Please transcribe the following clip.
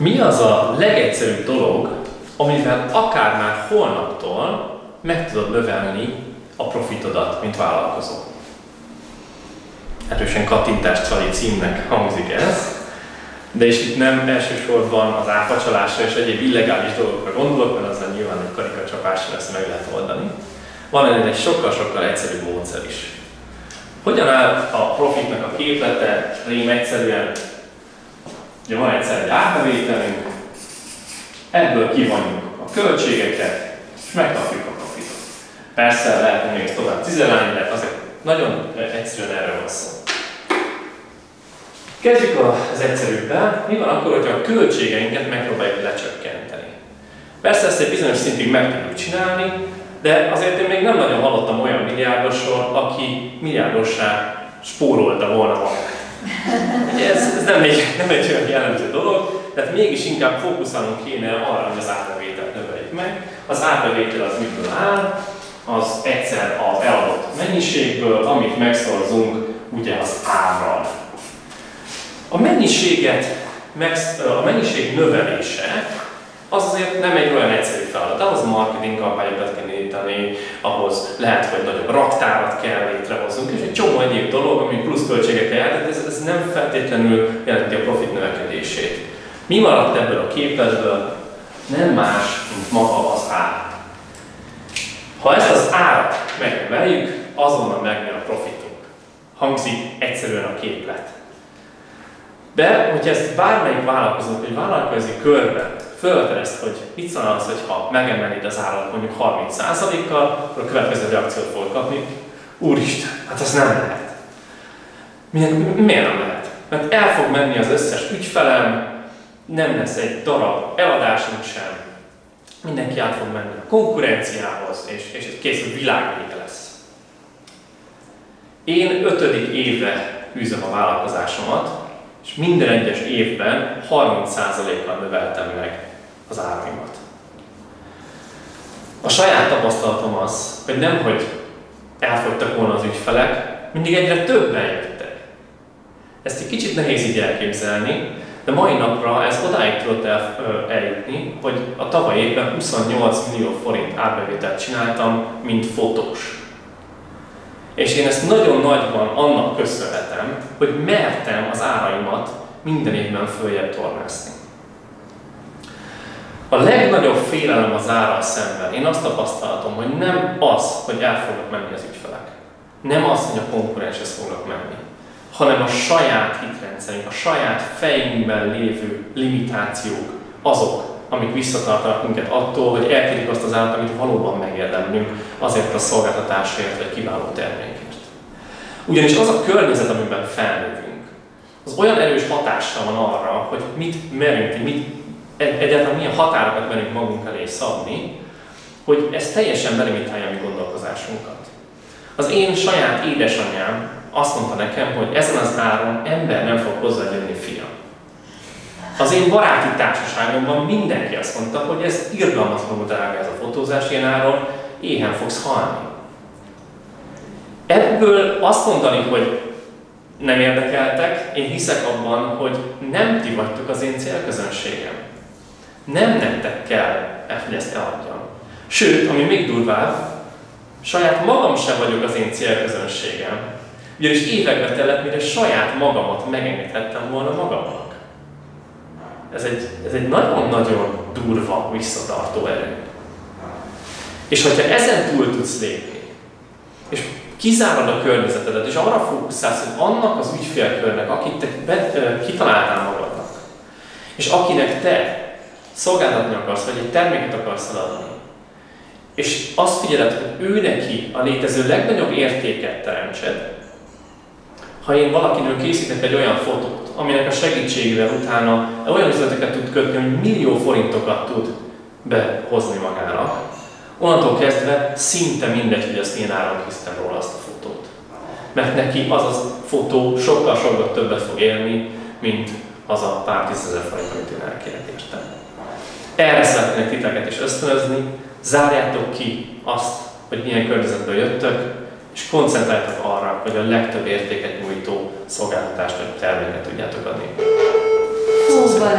Mi az a legegyszerűbb dolog, amivel akár már holnaptól meg tudod növelni a profitodat, mint vállalkozó? Erősen kattintáscsali címnek hangzik ez, de és itt nem elsősorban az áfacsalásra és egyéb illegális dolgokra gondolok, mert azzal nyilván egy karikacsapásra ezt meg lehet oldani. Van ennél egy sokkal-sokkal egyszerűbb módszer is. Hogyan áll a profitnak a képlete? Rém egyszerűen, ugye van egyszer egy árbevételünk, ebből kivonjuk a költségeket, és megkapjuk a profitot. Persze lehet még tovább cizelálni, de azért nagyon egyszerűen erről van szó. Kezdjük az egyszerűbben. Mi van akkor, hogyha a költségeinket megpróbáljuk lecsökkenteni? Persze ezt egy bizonyos szintig meg tudjuk csinálni, de azért én még nem nagyon hallottam olyan milliárdosról, aki milliárdossá spórolta volna magát. Ez, ez nem, egy, nem egy olyan jelentő dolog, tehát mégis inkább fókuszálnunk kéne arra, hogy az árbevételt növeljük meg. Az árbevétel az miből áll? Az egyszer az eladott mennyiségből, amit megszorzunk ugye az árral. A mennyiséget, a mennyiség növelése az azért nem egy olyan egyszerű feladat. Ahhoz marketing kampányokat kell indítani, ahhoz lehet, hogy nagyobb raktárat kell létrehoznunk, és egy csomó egyéb dolog, ami plusz költségekkel jár, de ez, ez nem feltétlenül jelenti a profit növekedését. Mi maradt ebből a képletből? Nem más, mint maga az ár. Ha ezt az árat megnöveljük, azonnal megnő a profitunk. Hangzik egyszerűen a képlet. De, hogyha ezt bármelyik vállalkozó, hogy vállalkozni körben föltereszt, hogy mit szólsz, hogy ha megemelnéd az árat mondjuk 30%-kal, akkor a következő reakciót fog kapni. Úristen, hát az nem lehet. Miért, miért nem lehet? Mert el fog menni az összes ügyfelem, nem lesz egy darab eladásunk sem, mindenki át fog menni a konkurenciához, és, és kész, hogy lesz. Én ötödik éve űzöm a vállalkozásomat, és minden egyes évben 30%-kal növeltem meg az áraimat. A saját tapasztalatom az, hogy nem, hogy elfogytak volna az ügyfelek, mindig egyre többen jöttek. Ezt egy kicsit nehéz így elképzelni, de mai napra ez odáig tudott el, eljutni, hogy a tavaly évben 28 millió forint árbevételt csináltam, mint fotós. És én ezt nagyon nagyban annak köszönhetem, hogy mertem az áraimat minden évben följebb tornászni. A legnagyobb félelem az árral szemben, én azt tapasztaltam, hogy nem az, hogy el fognak menni az ügyfelek. Nem az, hogy a konkurenshez fognak menni, hanem a saját hitrendszerünk, a saját fejünkben lévő limitációk, azok, amik visszatartanak minket attól, hogy elkérjük azt az állat, amit valóban megérdemlünk azért a szolgáltatásért vagy kiváló termékért. Ugyanis az a környezet, amiben felnövünk, az olyan erős hatással van arra, hogy mit merünk, mit, egyáltalán milyen határokat merünk magunk elé szabni, hogy ez teljesen belimitálja a mi gondolkozásunkat. Az én saját édesanyám azt mondta nekem, hogy ezen az áron ember nem fog hozzájönni fia. Az én baráti társaságomban mindenki azt mondta, hogy ez irgalmatlanul drága ez a fotózás ilyen áron, éhen fogsz halni. Ebből azt mondani, hogy nem érdekeltek, én hiszek abban, hogy nem ti vagytok az én célközönségem. Nem nektek kell, hogy ezt eladjam. Sőt, ami még durvább, saját magam sem vagyok az én célközönségem. Ugyanis évekbe telett, mire saját magamat megengedhettem volna magamnak. Ez egy, ez egy nagyon-nagyon durva, visszatartó erő. És hogyha ezen túl tudsz lépni, és kizárod a környezetedet, és arra fókuszálsz, hogy annak az ügyfélkörnek, akit te be, kitaláltál magadnak, és akinek te szolgáltatni akarsz, vagy egy terméket akarsz eladni, és azt figyeled, hogy ő neki a létező legnagyobb értéket teremtsed, ha én valakiről készítek egy olyan fotót, aminek a segítségével utána olyan üzleteket tud kötni, hogy millió forintokat tud behozni magának, onnantól kezdve szinte mindegy, hogy azt én áron hisztem róla azt a fotót. Mert neki az a fotó sokkal-sokkal többet fog élni, mint az a pár tízezer forint, amit én elkérek érte. Erre szeretnék titeket is ösztönözni, zárjátok ki azt, hogy milyen környezetből jöttök, és koncentráljatok arra, hogy a legtöbb értéket nyújtó szolgáltatást vagy terméket tudjátok adni. Szóval